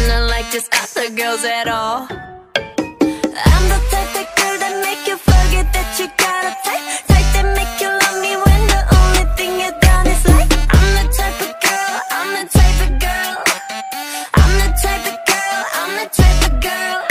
I'm not like these other girls at all. I'm the type of girl that make you forget that you got a type Type that make you love me when the only thing you done is like I'm the type of girl, I'm the type of girl. I'm the type of girl, I'm the type of girl.